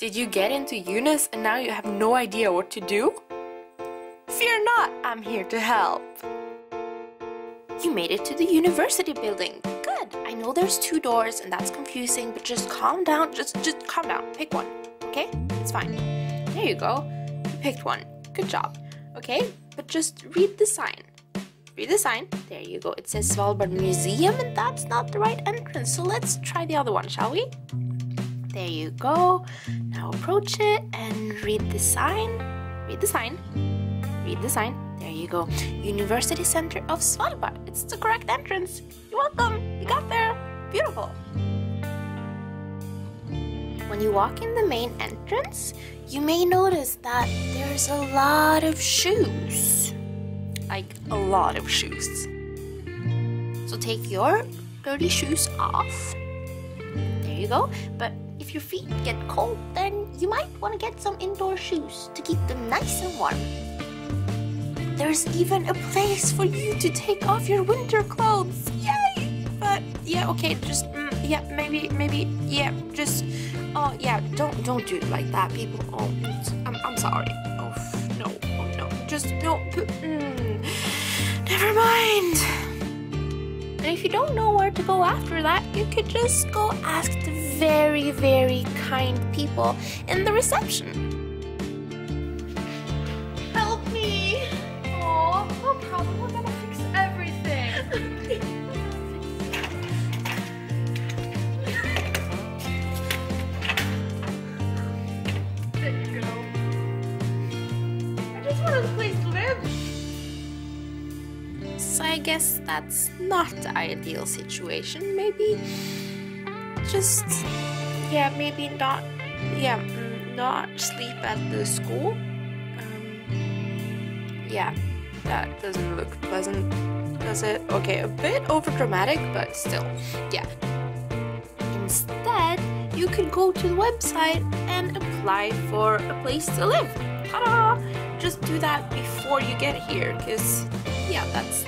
Did you get into UNIS and now you have no idea what to do? Fear not, I'm here to help. You made it to the university building. Good. I know there's two doors and that's confusing, but just calm down. Just just calm down. Pick one. Okay? It's fine. There you go. You picked one. Good job. Okay? But just read the sign. Read the sign. There you go. It says Svalbard Museum and that's not the right entrance. So let's try the other one, shall we? There you go. Now approach it and read the sign. Read the sign. Read the sign. There you go. University Center of Svalbard. It's the correct entrance. You're welcome. You got there. Beautiful. When you walk in the main entrance, you may notice that there's a lot of shoes. Like a lot of shoes. So take your dirty shoes off. There you go. But if your feet get cold, then you might want to get some indoor shoes to keep them nice and warm. There's even a place for you to take off your winter clothes. Yay! But yeah, okay, just mm, yeah, maybe maybe yeah, just oh yeah, don't don't do it like that, people. Oh, I'm I'm sorry. Oh no, oh no, just no. Mm, never mind. And if you don't know where to go after that, you could just go ask the very, very kind people in the reception. Help me! Oh, no problem. We're gonna fix everything. there you go. I just wanted a place to live. I guess that's not the ideal situation. Maybe just yeah, maybe not yeah, mm, not sleep at the school. Um, yeah, that doesn't look pleasant, does it? Okay, a bit over dramatic, but still, yeah. Instead, you can go to the website and apply for a place to live. Ta-da! Just do that before you get here, cause yeah, that's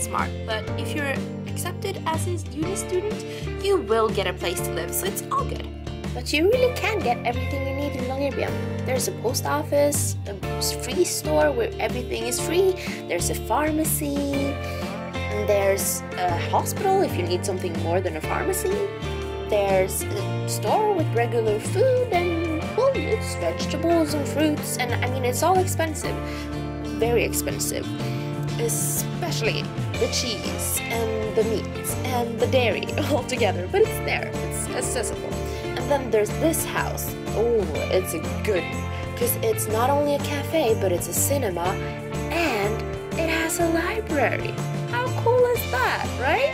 smart. But if you're accepted as a UNIS student, you will get a place to live, so it's all good. But you really can get everything you need in Longyearbyen. There's a post office, a free store where everything is free. There's a pharmacy, and there's a hospital if you need something more than a pharmacy. There's a store with regular food and well, it's vegetables and fruits, and I mean it's all expensive, very expensive especially the cheese and the meat and the dairy all together, but it's there, it's accessible. And then there's this house. Oh, it's a good because it's not only a cafe, but it's a cinema and it has a library. How cool is that, right?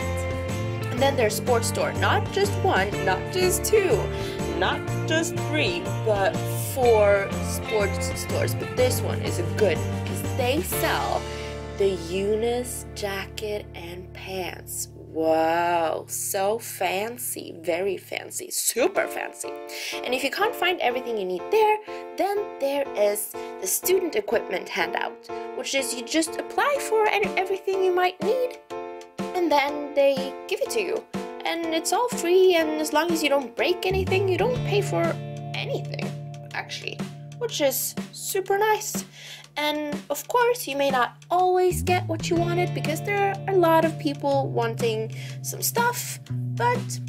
And then there's sports store, not just one, not just two, not just three, but four sports stores. But this one is a good because they sell the UNIS jacket and pants. Wow, so fancy, very fancy, super fancy. And if you can't find everything you need there, then there is the student equipment handout, which is you just apply for and everything you might need, and then they give it to you. And it's all free, and as long as you don't break anything, you don't pay for anything, actually, which is super nice. And of course, you may not always get what you wanted because there are a lot of people wanting some stuff, but.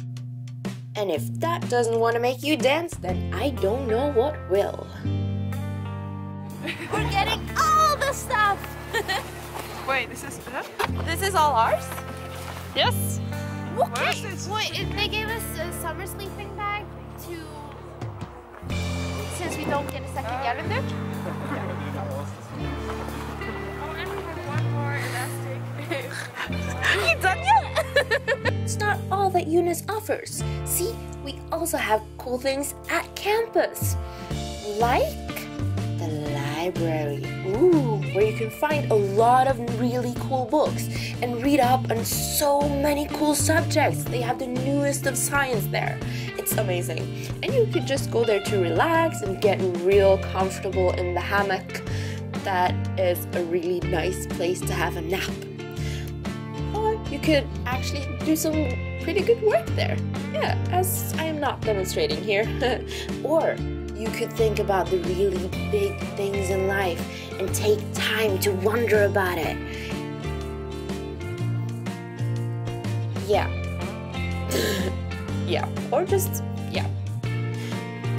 And if that doesn't want to make you dance, then I don't know what will. We're getting all the stuff! Wait, this is. Huh? this is all ours? Yes. Okay. is this? Wait, if they gave us a summer sleeping bag to. Since we don't get a second calendar? And we you done yet? it's not all that UNIS offers. See, we also have cool things at campus. Like the library. Ooh, where you can find a lot of really cool books and read up on so many cool subjects. They have the newest of science there. It's amazing. And you could just go there to relax and get real comfortable in the hammock. That is a really nice place to have a nap or you could actually do some pretty good work there. Yeah, as I am not demonstrating here. or you could think about the really big things in life and take time to wonder about it. Yeah. yeah. Or just.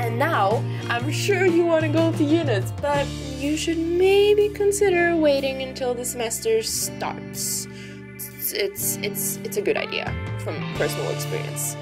And now, I'm sure you want to go to UNIS, but you should maybe consider waiting until the semester starts. It's, it's, it's, it's a good idea from personal experience.